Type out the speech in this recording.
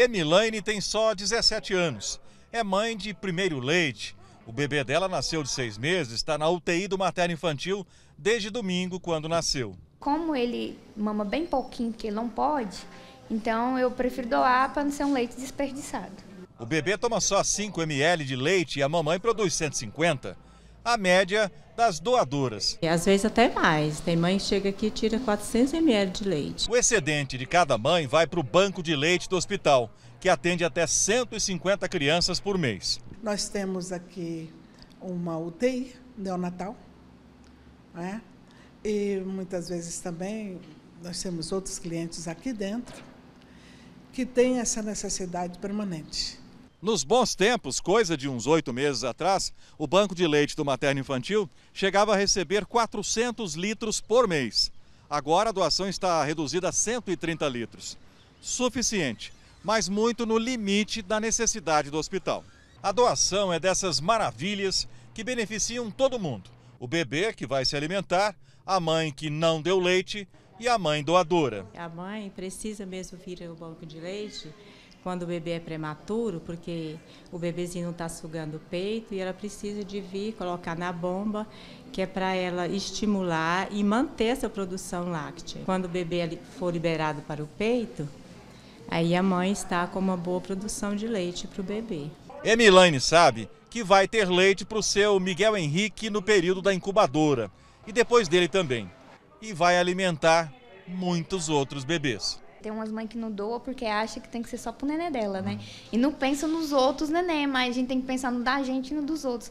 Emilaine tem só 17 anos. É mãe de primeiro leite. O bebê dela nasceu de seis meses, está na UTI do materno infantil desde domingo, quando nasceu. Como ele mama bem pouquinho, porque ele não pode, então eu prefiro doar para não ser um leite desperdiçado. O bebê toma só 5 ml de leite e a mamãe produz 150. A média das doadoras. E às vezes até mais. Tem mãe que chega aqui e tira 400 ml de leite. O excedente de cada mãe vai para o banco de leite do hospital, que atende até 150 crianças por mês. Nós temos aqui uma UTI neonatal, né? e muitas vezes também nós temos outros clientes aqui dentro que têm essa necessidade permanente. Nos bons tempos, coisa de uns oito meses atrás, o banco de leite do materno infantil chegava a receber 400 litros por mês. Agora a doação está reduzida a 130 litros. Suficiente, mas muito no limite da necessidade do hospital. A doação é dessas maravilhas que beneficiam todo mundo. O bebê que vai se alimentar, a mãe que não deu leite e a mãe doadora. A mãe precisa mesmo vir ao banco de leite quando o bebê é prematuro, porque o bebezinho não está sugando o peito e ela precisa de vir colocar na bomba, que é para ela estimular e manter essa produção láctea. Quando o bebê for liberado para o peito, aí a mãe está com uma boa produção de leite para o bebê. Emilaine sabe que vai ter leite para o seu Miguel Henrique no período da incubadora e depois dele também. E vai alimentar muitos outros bebês. Tem umas mães que não doam porque acha que tem que ser só pro nenê dela, né? E não pensa nos outros neném, mas a gente tem que pensar no da gente e no dos outros.